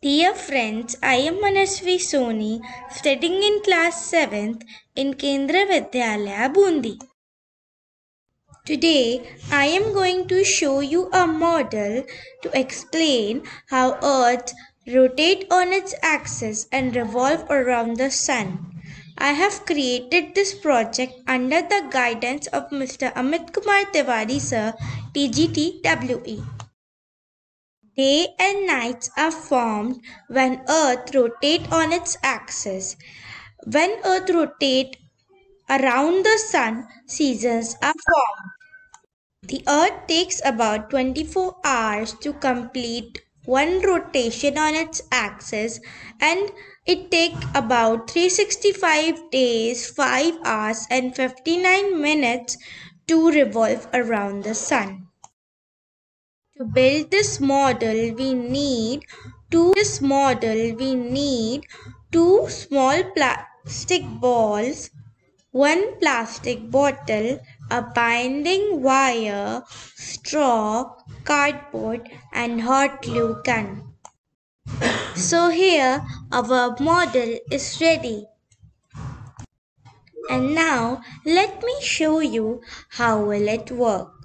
Dear friends, I am Manasvi Soni, studying in class 7th in Kendriya Vidyalaya, Bundi. Today, I am going to show you a model to explain how Earth rotates on its axis and revolve around the Sun. I have created this project under the guidance of Mr. Amit Kumar Tiwari sir, TGTWE. Day and nights are formed when Earth rotates on its axis. When Earth rotates around the Sun, seasons are formed. The Earth takes about 24 hours to complete one rotation on its axis and it takes about 365 days, 5 hours and 59 minutes to revolve around the Sun. To build this model, we need two this model we need two small plastic balls, one plastic bottle, a binding wire, straw, cardboard and hot glue gun. So here our model is ready. And now let me show you how will it work.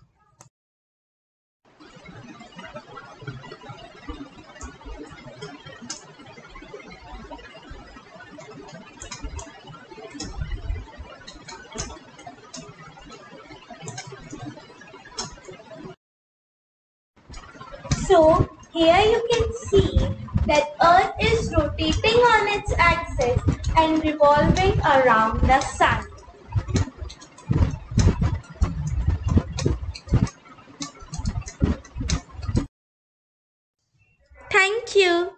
So here you can see that Earth is rotating on its axis and revolving around the Sun. Thank you.